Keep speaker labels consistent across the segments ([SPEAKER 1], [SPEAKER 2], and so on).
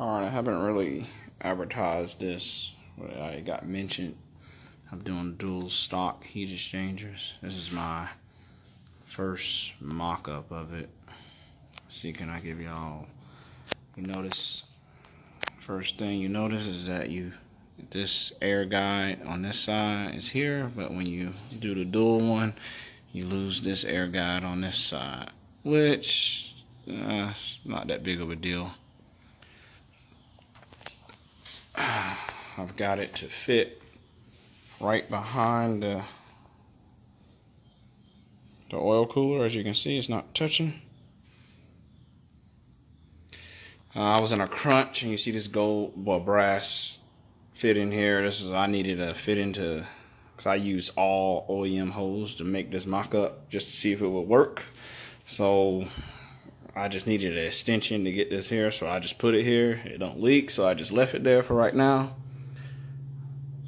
[SPEAKER 1] Alright, I haven't really advertised this, but I got mentioned. I'm doing dual stock heat exchangers. This is my first mock-up of it. See, can I give y'all, you notice, first thing you notice is that you, this air guide on this side is here, but when you do the dual one, you lose this air guide on this side, which, uh, not that big of a deal. I've got it to fit right behind the the oil cooler. As you can see it's not touching. Uh, I was in a crunch and you see this gold well brass fit in here. This is I needed to fit into because I use all OEM holes to make this mock-up just to see if it would work. So I just needed an extension to get this here so I just put it here it don't leak so I just left it there for right now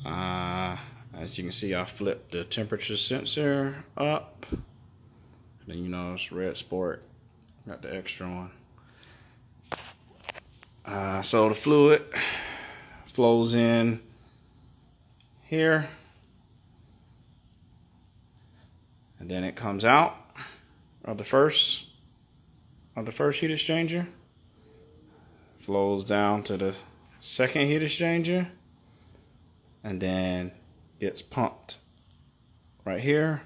[SPEAKER 1] uh, as you can see, I flipped the temperature sensor up. Then you know it's red sport. Got the extra one. Uh, so the fluid flows in here. And then it comes out of the first of the first heat exchanger. Flows down to the second heat exchanger and then gets pumped right here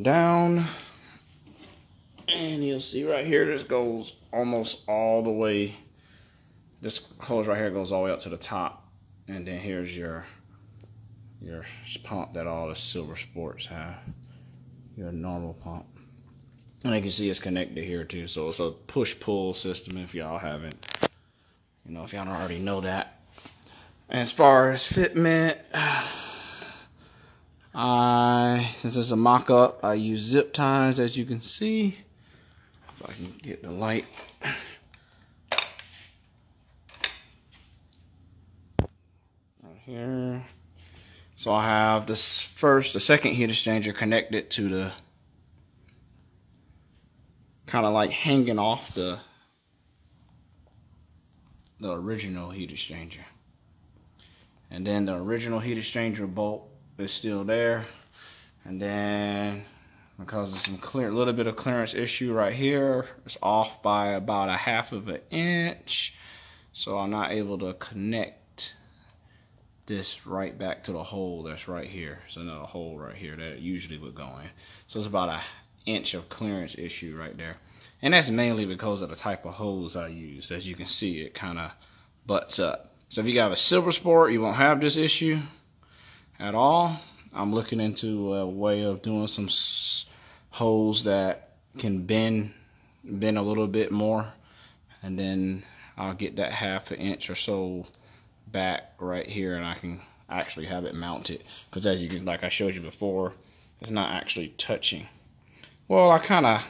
[SPEAKER 1] down and you'll see right here this goes almost all the way this hose right here goes all the way up to the top and then here's your your pump that all the silver sports have your normal pump and you can see it's connected here too so it's a push-pull system if y'all haven't you know if y'all don't already know that as far as fitment, I since it's a mock-up, I use zip ties as you can see. If I can get the light. Right here. So I have this first, the second heat exchanger connected to the kind of like hanging off the the original heat exchanger. And then the original heat exchanger bolt is still there. And then because of some clear, little bit of clearance issue right here, it's off by about a half of an inch. So I'm not able to connect this right back to the hole that's right here. So another hole right here that usually would go in. So it's about a inch of clearance issue right there. And that's mainly because of the type of hose I use. As you can see, it kind of butts up. So if you got a silver sport, you won't have this issue at all. I'm looking into a way of doing some holes that can bend, bend a little bit more. And then I'll get that half an inch or so back right here and I can actually have it mounted. Because as you can, like I showed you before, it's not actually touching. Well, I kind of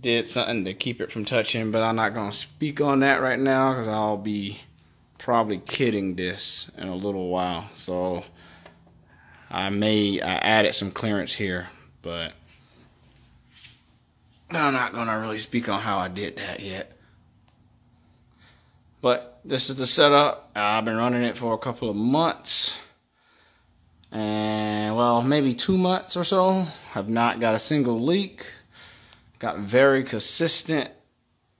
[SPEAKER 1] did something to keep it from touching, but I'm not going to speak on that right now because I'll be probably kidding this in a little while. So I may, I added some clearance here, but I'm not going to really speak on how I did that yet. But this is the setup. I've been running it for a couple of months. And well, maybe two months or so. Have not got a single leak. Got very consistent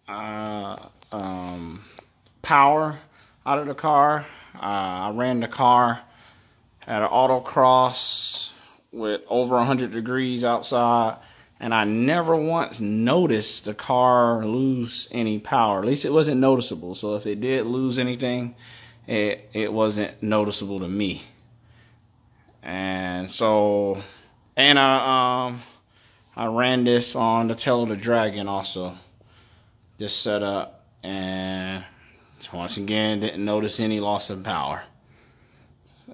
[SPEAKER 1] uh, um, power out of the car. Uh, I ran the car at an autocross with over 100 degrees outside and I never once noticed the car lose any power. At least it wasn't noticeable. So if it did lose anything, it, it wasn't noticeable to me. And so, and I, um, I ran this on the tail of the dragon also. This setup and once again, didn't notice any loss of power.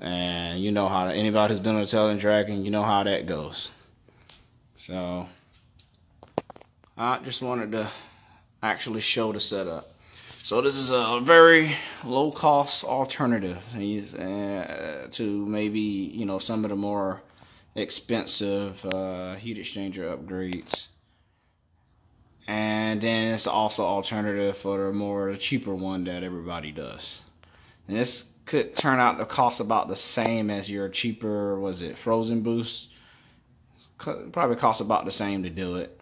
[SPEAKER 1] And you know how, anybody who's been on a Tail of the Dragon, you know how that goes. So, I just wanted to actually show the setup. So this is a very low cost alternative uh, to maybe, you know, some of the more expensive uh, heat exchanger upgrades. and then it's also alternative for the more cheaper one that everybody does. And this could turn out to cost about the same as your cheaper, was it frozen boost? Probably cost about the same to do it.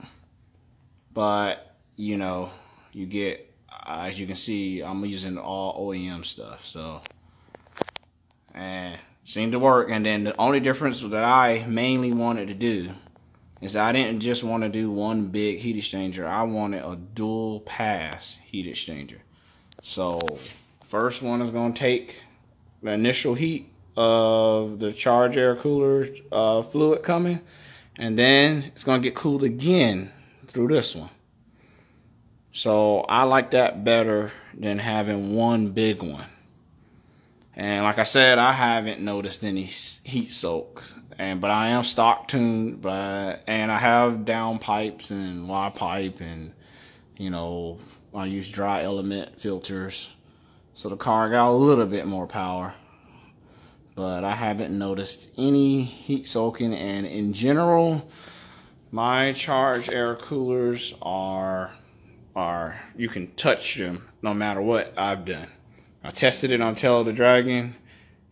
[SPEAKER 1] But, you know, you get, as you can see, I'm using all OEM stuff. So, and seemed to work. And then the only difference that I mainly wanted to do is I didn't just want to do one big heat exchanger. I wanted a dual pass heat exchanger. So first one is going to take the initial heat of the charge air cooler uh, fluid coming. And then it's going to get cooled again through this one. So I like that better than having one big one. And like I said, I haven't noticed any heat soak. And but I am stock tuned, but and I have down pipes and Y pipe and you know I use dry element filters, so the car got a little bit more power. But I haven't noticed any heat soaking, and in general, my charge air coolers are are you can touch them no matter what I've done. I tested it on Tail of the Dragon.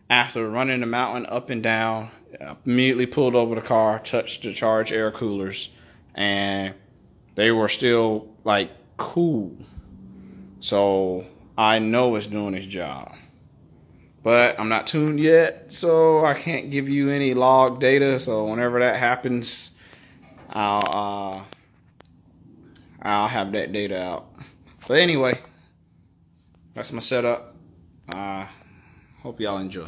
[SPEAKER 1] After running the mountain up and down, I immediately pulled over the car, touched the charge air coolers, and they were still like cool. So I know it's doing its job. But I'm not tuned yet, so I can't give you any log data. So whenever that happens, I'll uh, I'll have that data out. But anyway, that's my setup. Uh, hope y'all enjoy.